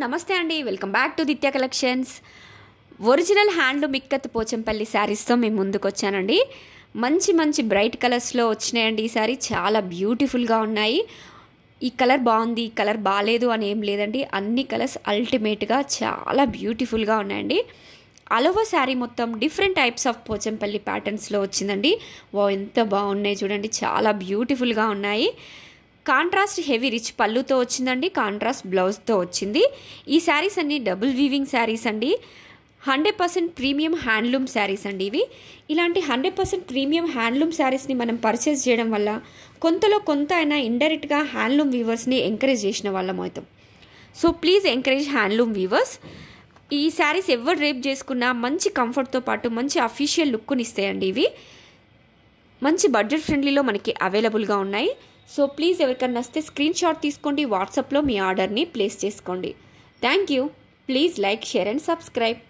నమస్తే అండి. Welcome back to దిత్య collections. Original handloom ikat Pochampally శారీస్తో మేము ముందుకు వచ్చానండి మంచి మంచి బ్రైట్ కలర్స్లో వచ్చినాయండి ఈ సారీ చాలా బ్యూటిఫుల్గా ఉన్నాయి. ఈ కలర్ బాగుంది ఈ కలర్ బాగాలేదు అని ఏం లేదండి. అన్ని కలర్స్ అల్టిమేట్గా చాలా బ్యూటిఫుల్గా ఉన్నాయండి. అలోవా శారీ మొత్తం డిఫరెంట్ టైప్స్ ఆఫ్ పోచంపల్లి ప్యాటర్న్స్లో వచ్చిందండి. వా ఎంత బాగున్నాయి చూడండి. చాలా బ్యూటిఫుల్గా ఉన్నాయి. కాంట్రాస్ట్ హెవీ రిచ్ పళ్ళుతో వచ్చిందండి కాంట్రాస్ట్ బ్లౌజ్తో వచ్చింది. ఈ శారీస్ అన్ని డబుల్ వీవింగ్ శారీస్ అండి. Hundred percent premium handloom saris అండి ఇవి. ఇలాంటి హండ్రెడ్ పర్సెంట్ ప్రీమియం హ్యాండ్లూమ్ శారీస్ని మనం పర్చేస్ చేయడం వల్ల కొంతలో కొంత అయినా ఇండైరెక్ట్గా హ్యాండ్లూమ్ వీవర్స్ని ఎంకరేజ్ చేసిన వాళ్ళం అవుతాం. So please encourage handloom weavers. ఈ శారీస్ ఎవరు రేప్ చేసుకున్నా మంచి కంఫర్ట్తో పాటు మంచి అఫీషియల్ లుక్ని ఇస్తాయండి ఇవి. మంచి బడ్జెట్ ఫ్రెండ్లీలో మనకి అవైలబుల్గా ఉన్నాయి. సో ప్లీజ్ ఎవరికన్నా వస్తే స్క్రీన్ షాట్ తీసుకోండి. వాట్సాప్లో మీ ఆర్డర్ని ప్లేస్ చేసుకోండి. Thank you please like share and subscribe